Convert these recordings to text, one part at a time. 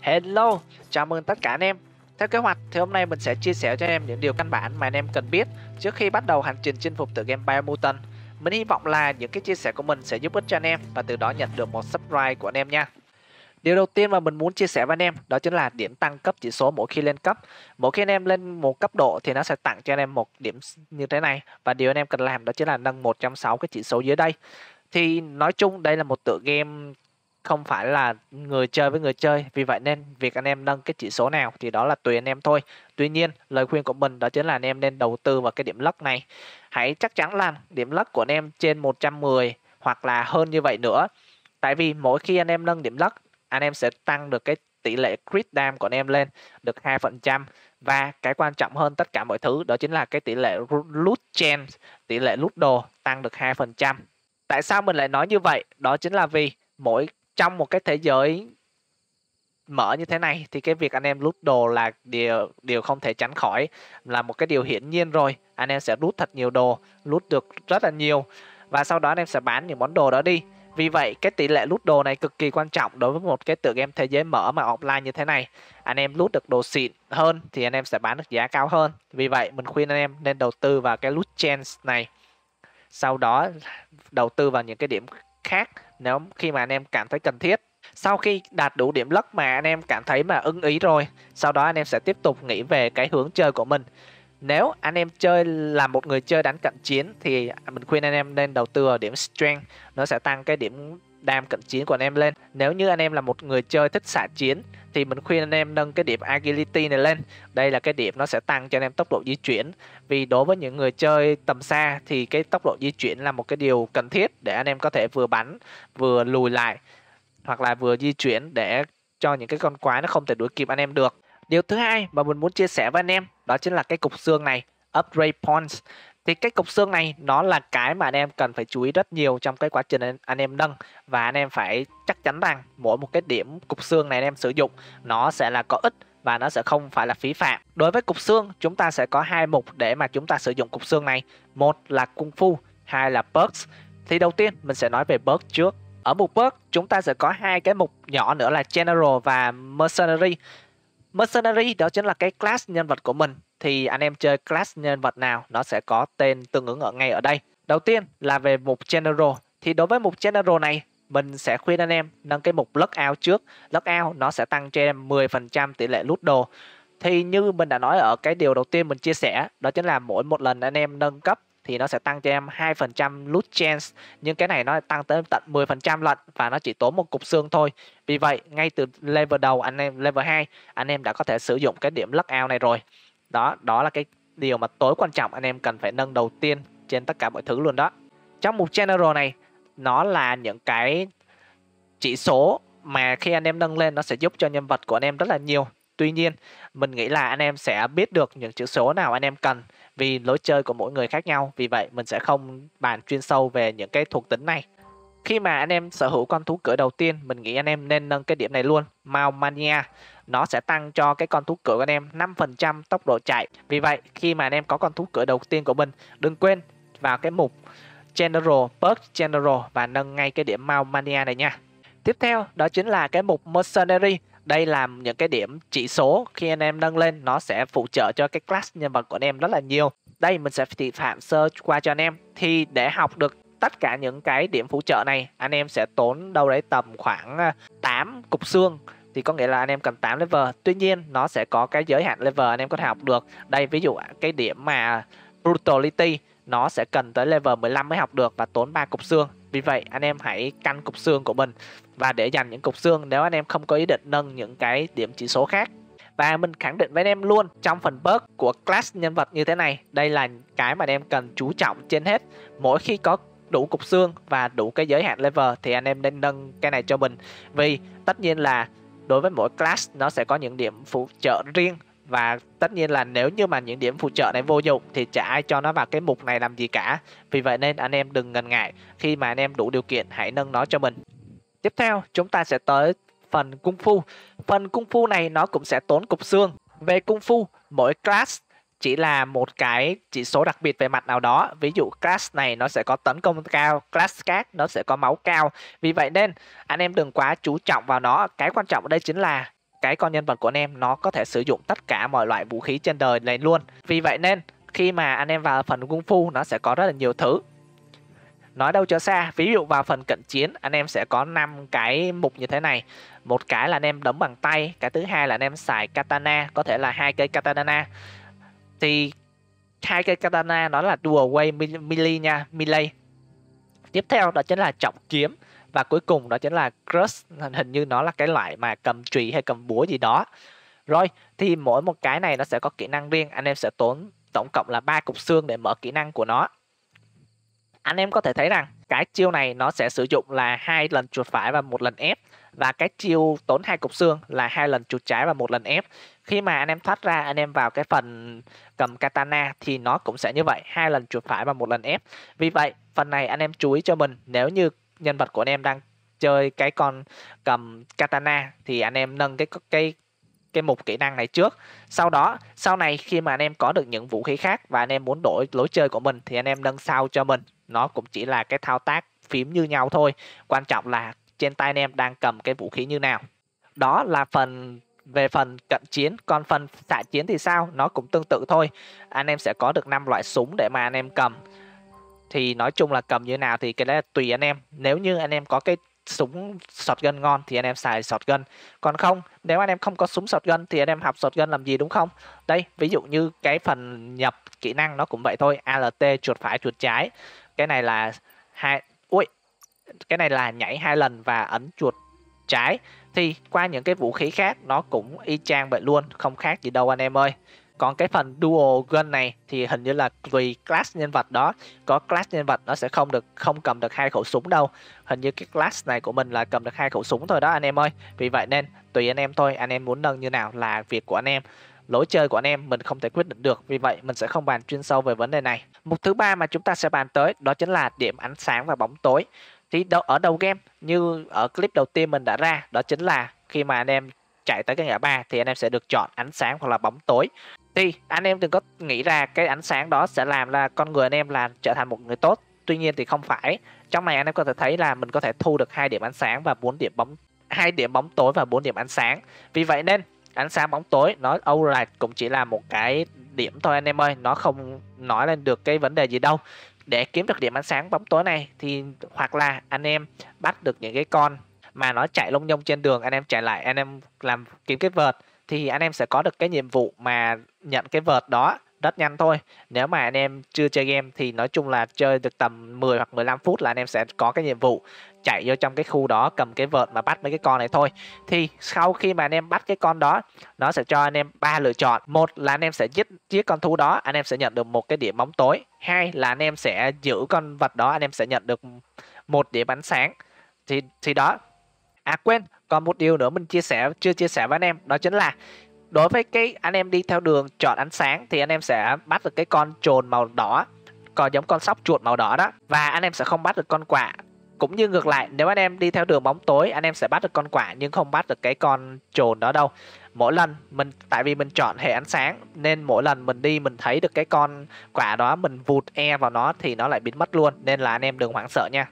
Hello, chào mừng tất cả anh em. Theo kế hoạch thì hôm nay mình sẽ chia sẻ cho anh em những điều căn bản mà anh em cần biết trước khi bắt đầu hành trình chinh phục tựa game Biomutant. Mình hy vọng là những cái chia sẻ của mình sẽ giúp ích cho anh em và từ đó nhận được một subscribe của anh em nha. Điều đầu tiên mà mình muốn chia sẻ với anh em đó chính là điểm tăng cấp chỉ số mỗi khi lên cấp. Mỗi khi anh em lên một cấp độ thì nó sẽ tặng cho anh em một điểm như thế này và điều anh em cần làm đó chính là nâng 160 cái chỉ số dưới đây. Thì nói chung đây là một tựa game không phải là người chơi với người chơi. Vì vậy nên việc anh em nâng cái chỉ số nào thì đó là tùy anh em thôi. Tuy nhiên, lời khuyên của mình đó chính là anh em nên đầu tư vào cái điểm lắc này. Hãy chắc chắn là điểm lắc của anh em trên 110 hoặc là hơn như vậy nữa. Tại vì mỗi khi anh em nâng điểm lắc, anh em sẽ tăng được cái tỷ lệ crit dam của anh em lên được 2% và cái quan trọng hơn tất cả mọi thứ đó chính là cái tỷ lệ loot chance tỷ lệ loot đồ tăng được 2% tại sao mình lại nói như vậy? Đó chính là vì mỗi trong một cái thế giới mở như thế này thì cái việc anh em rút đồ là điều điều không thể tránh khỏi, là một cái điều hiển nhiên rồi. Anh em sẽ rút thật nhiều đồ rút được rất là nhiều. Và sau đó anh em sẽ bán những món đồ đó đi. Vì vậy, cái tỷ lệ rút đồ này cực kỳ quan trọng đối với một cái tựa game thế giới mở mà offline như thế này. Anh em rút được đồ xịn hơn thì anh em sẽ bán được giá cao hơn. Vì vậy, mình khuyên anh em nên đầu tư vào cái loot chance này. Sau đó đầu tư vào những cái điểm khác nếu khi mà anh em cảm thấy cần thiết. Sau khi đạt đủ điểm lất mà anh em cảm thấy mà ưng ý rồi, sau đó anh em sẽ tiếp tục nghĩ về cái hướng chơi của mình. Nếu anh em chơi là một người chơi đánh cận chiến thì mình khuyên anh em nên đầu tư ở điểm strength. Nó sẽ tăng cái điểm đam cận chiến của anh em lên. Nếu như anh em là một người chơi thích xạ chiến thì mình khuyên anh em nâng cái điểm agility này lên. Đây là cái điểm nó sẽ tăng cho anh em tốc độ di chuyển. Vì đối với những người chơi tầm xa thì cái tốc độ di chuyển là một cái điều cần thiết để anh em có thể vừa bắn, vừa lùi lại, hoặc là vừa di chuyển để cho những cái con quái nó không thể đuổi kịp anh em được. Điều thứ hai mà mình muốn chia sẻ với anh em đó chính là cái cục xương này, upgrade points thì cái cục xương này nó là cái mà anh em cần phải chú ý rất nhiều trong cái quá trình anh em nâng và anh em phải chắc chắn rằng mỗi một cái điểm cục xương này anh em sử dụng nó sẽ là có ích và nó sẽ không phải là phí phạm. Đối với cục xương, chúng ta sẽ có hai mục để mà chúng ta sử dụng cục xương này. Một là cung phu, hai là perks. Thì đầu tiên mình sẽ nói về perks trước. Ở mục perk, chúng ta sẽ có hai cái mục nhỏ nữa là general và mercenary. Mercenary đó chính là cái class nhân vật của mình thì anh em chơi class nhân vật nào, nó sẽ có tên tương ứng ở ngay ở đây. Đầu tiên là về mục general thì đối với mục general này, mình sẽ khuyên anh em nâng cái mục Lockout trước. Lockout nó sẽ tăng cho em 10% tỷ lệ loot đồ. Thì như mình đã nói ở cái điều đầu tiên mình chia sẻ, đó chính là mỗi một lần anh em nâng cấp thì nó sẽ tăng cho em 2% loot chance nhưng cái này nó tăng tới tận 10% lận và nó chỉ tốn một cục xương thôi vì vậy, ngay từ level đầu anh em, level 2 anh em đã có thể sử dụng cái điểm luck out này rồi đó đó là cái điều mà tối quan trọng anh em cần phải nâng đầu tiên trên tất cả mọi thứ luôn đó. Trong mục general này, nó là những cái chỉ số mà khi anh em nâng lên nó sẽ giúp cho nhân vật của anh em rất là nhiều. Tuy nhiên, mình nghĩ là anh em sẽ biết được những chữ số nào anh em cần vì lối chơi của mỗi người khác nhau. Vì vậy, mình sẽ không bàn chuyên sâu về những cái thuộc tính này khi mà anh em sở hữu con thú cưỡi đầu tiên, mình nghĩ anh em nên nâng cái điểm này luôn. Mount Mania, nó sẽ tăng cho cái con thú cưỡi của anh em 5% tốc độ chạy. Vì vậy, khi mà anh em có con thú cưỡi đầu tiên của mình, đừng quên vào cái mục General Perk General và nâng ngay cái điểm Mount Mania này nha. Tiếp theo, đó chính là cái mục Mercenary. Đây là những cái điểm chỉ số. Khi anh em nâng lên, nó sẽ phụ trợ cho cái class nhân vật của anh em rất là nhiều. Đây mình sẽ thị phạm sơ qua cho anh em. Thì để học được tất cả những cái điểm phụ trợ này, anh em sẽ tốn đâu đấy tầm khoảng à, 8 cục xương. Thì có nghĩa là anh em cần 8 level. Tuy nhiên, nó sẽ có cái giới hạn level anh em có thể học được. Đây, ví dụ à, cái điểm mà brutality, nó sẽ cần tới level 15 mới học được và tốn 3 cục xương. Vì vậy, anh em hãy căn cục xương của mình và để dành những cục xương nếu anh em không có ý định nâng những cái điểm chỉ số khác. Và mình khẳng định với anh em luôn, trong phần perk của class nhân vật như thế này, đây là cái mà anh em cần chú trọng trên hết. Mỗi khi có đủ cục xương và đủ cái giới hạn level thì anh em nên nâng cái này cho mình. Vì tất nhiên là đối với mỗi class nó sẽ có những điểm phụ trợ riêng và tất nhiên là nếu như mà những điểm phụ trợ này vô dụng thì chả ai cho nó vào cái mục này làm gì cả. Vì vậy nên anh em đừng ngần ngại khi mà anh em đủ điều kiện hãy nâng nó cho mình. Tiếp theo, chúng ta sẽ tới phần cung phu. Phần cung phu này nó cũng sẽ tốn cục xương. Về cung phu, mỗi class chỉ là một cái chỉ số đặc biệt về mặt nào đó. Ví dụ class này nó sẽ có tấn công cao, class khác nó sẽ có máu cao. Vì vậy nên, anh em đừng quá chú trọng vào nó. Cái quan trọng ở đây chính là cái con nhân vật của anh em nó có thể sử dụng tất cả mọi loại vũ khí trên đời này luôn. Vì vậy nên, khi mà anh em vào phần cung phu nó sẽ có rất là nhiều thứ. Nói đâu cho xa, ví dụ vào phần cận chiến, anh em sẽ có 5 cái mục như thế này. Một cái là anh em đấm bằng tay, cái thứ hai là anh em xài katana, có thể là hai cây katana thì hai cây katana nó là dual way melee nha, melee. Tiếp theo đó chính là trọng kiếm và cuối cùng đó chính là crush, hình như nó là cái loại mà cầm chùy hay cầm búa gì đó. Rồi, thì mỗi một cái này nó sẽ có kỹ năng riêng, anh em sẽ tốn tổng cộng là ba cục xương để mở kỹ năng của nó. Anh em có thể thấy rằng cái chiêu này nó sẽ sử dụng là hai lần chuột phải và một lần ép và cái chiêu tốn hai cục xương là hai lần chuột trái và một lần ép. Khi mà anh em thoát ra, anh em vào cái phần cầm katana thì nó cũng sẽ như vậy, hai lần chuột phải và một lần ép. Vì vậy, phần này anh em chú ý cho mình, nếu như nhân vật của anh em đang chơi cái con cầm katana thì anh em nâng cái cái cái mục kỹ năng này trước. Sau đó, sau này khi mà anh em có được những vũ khí khác và anh em muốn đổi lối chơi của mình thì anh em nâng sau cho mình. Nó cũng chỉ là cái thao tác phím như nhau thôi. Quan trọng là trên tay anh em đang cầm cái vũ khí như nào. Đó là phần về phần cận chiến, còn phần xạ chiến thì sao? Nó cũng tương tự thôi. Anh em sẽ có được 5 loại súng để mà anh em cầm. Thì nói chung là cầm như nào thì cái đấy là tùy anh em. Nếu như anh em có cái súng shotgun ngon thì anh em xài shotgun còn không, nếu anh em không có súng shotgun thì anh em học shotgun làm gì đúng không? Đây, ví dụ như cái phần nhập kỹ năng nó cũng vậy thôi. Alt chuột phải, chuột trái. Cái này là hai cái này là nhảy hai lần và ấn chuột trái. Thì qua những cái vũ khí khác, nó cũng y chang vậy luôn, không khác gì đâu anh em ơi. Còn cái phần dual gun này thì hình như là tùy class nhân vật đó. Có class nhân vật nó sẽ không được, không cầm được hai khẩu súng đâu. Hình như cái class này của mình là cầm được hai khẩu súng thôi đó anh em ơi. Vì vậy nên tùy anh em thôi, anh em muốn nâng như nào là việc của anh em. Lối chơi của anh em mình không thể quyết định được, vì vậy mình sẽ không bàn chuyên sâu về vấn đề này. Mục thứ ba mà chúng ta sẽ bàn tới, đó chính là điểm ánh sáng và bóng tối thì ở đầu game, như ở clip đầu tiên mình đã ra, đó chính là khi mà anh em chạy tới cái ngã ba thì anh em sẽ được chọn ánh sáng hoặc là bóng tối. Thì anh em đừng có nghĩ ra cái ánh sáng đó sẽ làm là con người anh em là trở thành một người tốt. Tuy nhiên thì không phải. Trong này anh em có thể thấy là mình có thể thu được hai điểm ánh sáng và bốn điểm bóng, hai điểm bóng tối và bốn điểm ánh sáng. Vì vậy nên, ánh sáng bóng tối, nó âu là cũng chỉ là một cái điểm thôi anh em ơi. Nó không nói lên được cái vấn đề gì đâu để kiếm được điểm ánh sáng bóng tối này thì hoặc là anh em bắt được những cái con mà nó chạy lông nhông trên đường, anh em chạy lại, anh em làm kiếm cái vợt thì anh em sẽ có được cái nhiệm vụ mà nhận cái vợt đó rất nhanh thôi. Nếu mà anh em chưa chơi game thì nói chung là chơi được tầm 10 hoặc 15 phút là anh em sẽ có cái nhiệm vụ chạy vô trong cái khu đó cầm cái vợt mà bắt mấy cái con này thôi. Thì sau khi mà anh em bắt cái con đó, nó sẽ cho anh em ba lựa chọn. Một là anh em sẽ giết giết con thú đó, anh em sẽ nhận được một cái điểm bóng tối. Hai là anh em sẽ giữ con vật đó, anh em sẽ nhận được một điểm ánh sáng. Thì thì đó. À quên, còn một điều nữa mình chia sẻ, chưa chia sẻ với anh em, đó chính là đối với cái anh em đi theo đường chọn ánh sáng thì anh em sẽ bắt được cái con trồn màu đỏ. Còn giống con sóc chuột màu đỏ đó. Và anh em sẽ không bắt được con quạ. Cũng như ngược lại, nếu anh em đi theo đường bóng tối, anh em sẽ bắt được con quạ nhưng không bắt được cái con trồn đó đâu. Mỗi lần mình, tại vì mình chọn hệ ánh sáng nên mỗi lần mình đi mình thấy được cái con quả đó, mình vụt e vào nó thì nó lại biến mất luôn. Nên là anh em đừng hoảng sợ nha.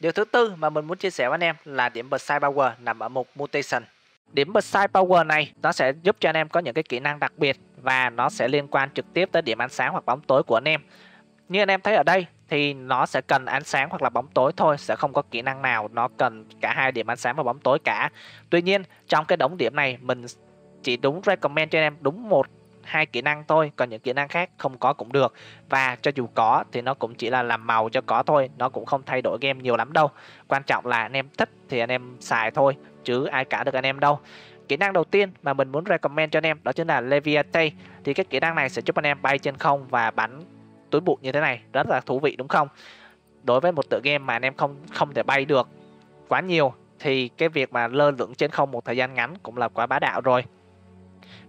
Điều thứ tư mà mình muốn chia sẻ với anh em là điểm bật Power nằm ở mục Mutation. Điểm Psi Power này nó sẽ giúp cho anh em có những cái kỹ năng đặc biệt và nó sẽ liên quan trực tiếp tới điểm ánh sáng hoặc bóng tối của anh em. Như anh em thấy ở đây thì nó sẽ cần ánh sáng hoặc là bóng tối thôi, sẽ không có kỹ năng nào nó cần cả hai điểm ánh sáng và bóng tối cả. Tuy nhiên trong cái đống điểm này mình chỉ đúng recommend cho anh em đúng một hai kỹ năng thôi, còn những kỹ năng khác không có cũng được. Và cho dù có thì nó cũng chỉ là làm màu cho có thôi, nó cũng không thay đổi game nhiều lắm đâu. Quan trọng là anh em thích thì anh em xài thôi, chứ ai cả được anh em đâu. Kỹ năng đầu tiên mà mình muốn recommend cho anh em đó chính là Leviathan. Thì cái kỹ năng này sẽ giúp anh em bay trên không và bắn túi bụi như thế này, rất là thú vị, đúng không? Đối với một tựa game mà anh em không không thể bay được quá nhiều thì cái việc mà lơ lửng trên không một thời gian ngắn cũng là quá bá đạo rồi.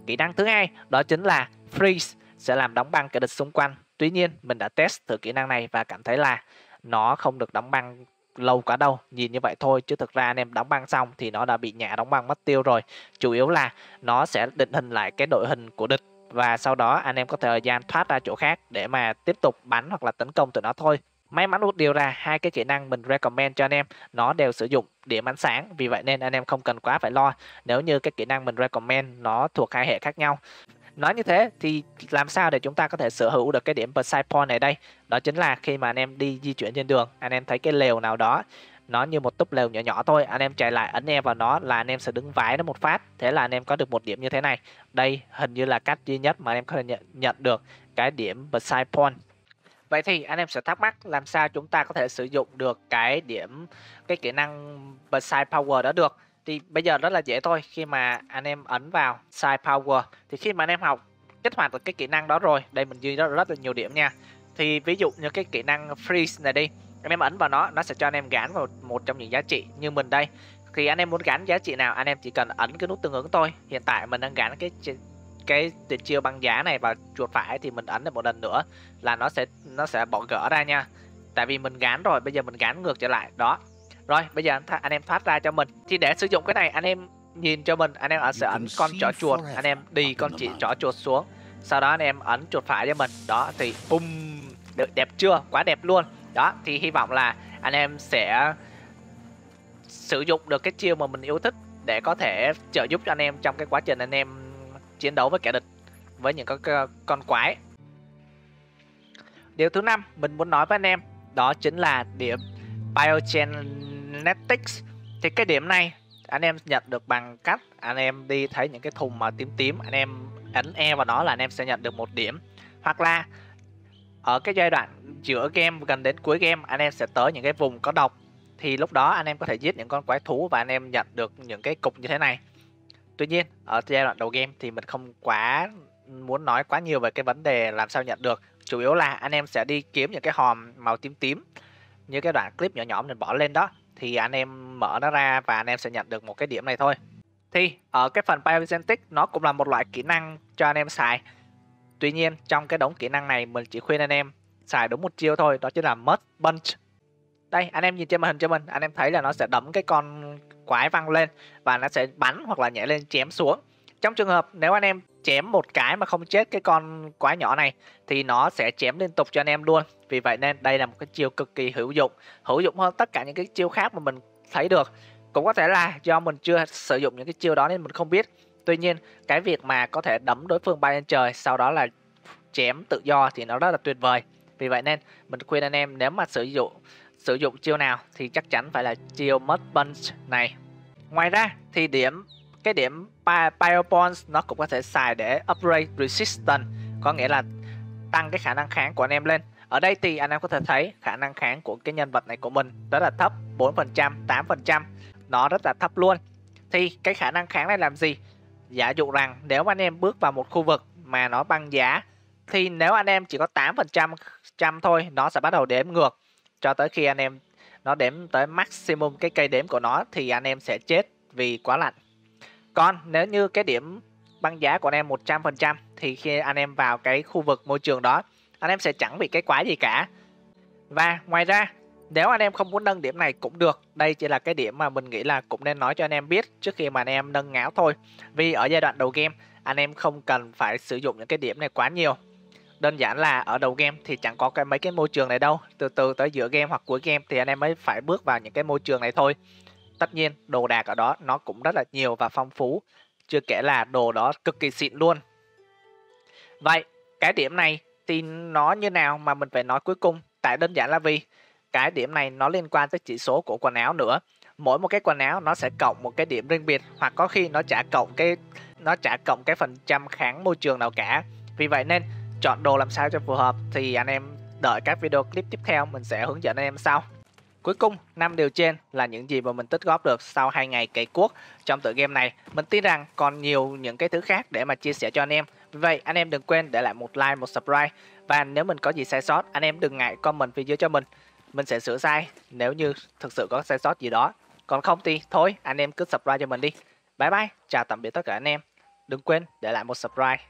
Kỹ năng thứ hai, đó chính là Freeze, sẽ làm đóng băng kẻ địch xung quanh. Tuy nhiên, mình đã test thử kỹ năng này và cảm thấy là nó không được đóng băng lâu quá đâu, nhìn như vậy thôi. Chứ thực ra anh em đóng băng xong thì nó đã bị nhả đóng băng mất tiêu rồi. Chủ yếu là nó sẽ định hình lại cái đội hình của địch và sau đó anh em có thời gian thoát ra chỗ khác để mà tiếp tục bắn hoặc là tấn công tụi nó thôi. May mắn một điều là hai cái kỹ năng mình recommend cho anh em. Nó đều sử dụng điểm ánh sáng, vì vậy nên anh em không cần quá phải lo. Nếu như cái kỹ năng mình recommend nó thuộc hai hệ khác nhau. Nói như thế thì làm sao để chúng ta có thể sở hữu được cái điểm Psi Point này đây? Đó chính là khi mà anh em đi di chuyển trên đường, anh em thấy cái lều nào đó nó như một túp lều nhỏ nhỏ thôi anh em chạy lại ấn e vào nó là anh em sẽ đứng vái nó một phát. Thế là anh em có được một điểm như thế này. Đây hình như là cách duy nhất mà anh em có thể nhận, nhận được cái điểm beside point vậy thì anh em sẽ thắc mắc làm sao chúng ta có thể sử dụng được cái điểm cái kỹ năng Side power đó được. Thì bây giờ rất là dễ thôi khi mà anh em ấn vào side power thì khi mà anh em học kích hoạt được cái kỹ năng đó rồi đây mình ghi rất, rất là nhiều điểm nha. Thì ví dụ như cái kỹ năng freeze này đi anh em ấn vào nó nó sẽ cho anh em gắn vào một trong những giá trị như mình đây. Khi anh em muốn gắn giá trị nào anh em chỉ cần ấn cái nút tương ứng thôi. Hiện tại mình đang gắn cái cái tuyệt chiêu băng giá này vào chuột phải thì mình ấn được một lần nữa là nó sẽ nó sẽ bỏ gỡ ra nha. Tại vì mình gắn rồi bây giờ mình gắn ngược trở lại. Đó. Rồi bây giờ anh em thoát ra cho mình. Thì để sử dụng cái này anh em nhìn cho mình anh em ở sẽ ấn con trỏ chuột. anh em đi con chỉ trỏ chuột xuống. Sau đó anh em ấn chuột phải cho mình. Đó thì bum đẹp chưa? Quá đẹp luôn. Đó thì hy vọng là anh em sẽ sử dụng được cái chiêu mà mình yêu thích để có thể trợ giúp cho anh em trong cái quá trình anh em chiến đấu với kẻ địch, với những con con quái. Điều thứ năm mình muốn nói với anh em, đó chính là điểm biogenetics. Thì cái điểm này anh em nhận được bằng cách anh em đi thấy những cái thùng mà tím tím, anh em ấn e vào nó là anh em sẽ nhận được một điểm. Hoặc là ở cái giai đoạn giữa game gần đến cuối game, anh em sẽ tới những cái vùng có độc. Thì lúc đó anh em có thể giết những con quái thú và anh em nhận được những cái cục như thế này tuy nhiên, ở giai đoạn đầu game thì mình không quá muốn nói quá nhiều về cái vấn đề làm sao nhận được. Chủ yếu là anh em sẽ đi kiếm những cái hòm màu tím tím như cái đoạn clip nhỏ nhỏ mình bỏ lên đó, thì anh em mở nó ra và anh em sẽ nhận được một cái điểm này thôi. Thì, ở cái phần Biogenetic nó cũng là một loại kỹ năng cho anh em xài. Tuy nhiên, trong cái đống kỹ năng này mình chỉ khuyên anh em xài đúng một chiêu thôi, đó chính là mất bunch đây, anh em nhìn trên màn hình cho mình. Anh em thấy là nó sẽ đấm cái con quái văng lên và nó sẽ bắn hoặc là nhảy lên chém xuống. Trong trường hợp nếu anh em chém một cái mà không chết cái con quái nhỏ này thì nó sẽ chém liên tục cho anh em luôn. Vì vậy nên đây là một cái chiêu cực kỳ hữu dụng hữu dụng hơn tất cả những cái chiêu khác mà mình thấy được. Cũng có thể là do mình chưa sử dụng những cái chiêu đó nên mình không biết. Tuy nhiên, cái việc mà có thể đấm đối phương bay lên trời sau đó là chém tự do thì nó rất là tuyệt vời. Vì vậy nên mình khuyên anh em nếu mà sử dụng sử dụng chiêu nào thì chắc chắn phải là chiêu mất punch này. Ngoài ra thì điểm, cái điểm Bio nó cũng có thể xài để upgrade resistance, có nghĩa là tăng cái khả năng kháng của anh em lên. Ở đây thì anh em có thể thấy khả năng kháng của cái nhân vật này của mình rất là thấp 4% 8% nó rất là thấp luôn. Thì cái khả năng kháng này làm gì? Giả dụ rằng nếu anh em bước vào một khu vực mà nó băng giá, thì nếu anh em chỉ có 8% trăm thôi, nó sẽ bắt đầu đếm ngược cho tới khi anh em nó đếm tới maximum cái cây đếm của nó thì anh em sẽ chết vì quá lạnh. Còn nếu như cái điểm băng giá của anh em 100% thì khi anh em vào cái khu vực môi trường đó, anh em sẽ chẳng bị cái quái gì cả. Và ngoài ra, nếu anh em không muốn nâng điểm này cũng được Đây chỉ là cái điểm mà mình nghĩ là cũng nên nói cho anh em biết Trước khi mà anh em nâng ngáo thôi Vì ở giai đoạn đầu game, Anh em không cần phải sử dụng những cái điểm này quá nhiều Đơn giản là ở đầu game thì chẳng có cái mấy cái môi trường này đâu. Từ từ tới giữa game hoặc cuối game Thì anh em mới phải bước vào những cái môi trường này thôi. Tất nhiên, đồ đạc ở đó nó cũng rất là nhiều và phong phú. Chưa kể là đồ đó cực kỳ xịn luôn. Vậy, cái điểm này thì nó như nào mà mình phải nói cuối cùng? Tại đơn giản là vì cái điểm này nó liên quan tới chỉ số của quần áo nữa. Mỗi một cái quần áo nó sẽ cộng một cái điểm riêng biệt, hoặc có khi nó trả cộng cái, nó trả cộng cái phần trăm kháng môi trường nào cả. Vì vậy nên chọn đồ làm sao cho phù hợp thì anh em đợi các video clip tiếp theo mình sẽ hướng dẫn anh em sau Cuối cùng, năm điều trên là những gì mà mình tích góp được sau 2 ngày cày cuốc trong tựa game này. Mình tin rằng còn nhiều những cái thứ khác để mà chia sẻ cho anh em. Vì vậy, anh em đừng quên để lại một like, một subscribe. Và nếu mình có gì sai sót, anh em đừng ngại comment phía dưới cho mình mình sẽ sửa sai nếu như thực sự có sai sót gì đó còn không thì thôi anh em cứ subscribe cho mình đi bye bye chào tạm biệt tất cả anh em đừng quên để lại một subscribe